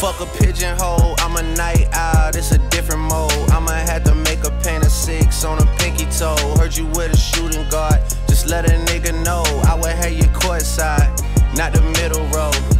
Fuck a pigeonhole, I'm a night owl, it's a different mode. I'ma have to make a pain of six on a pinky toe. Heard you with a shooting guard, just let a nigga know. I would have you courtside, not the middle row.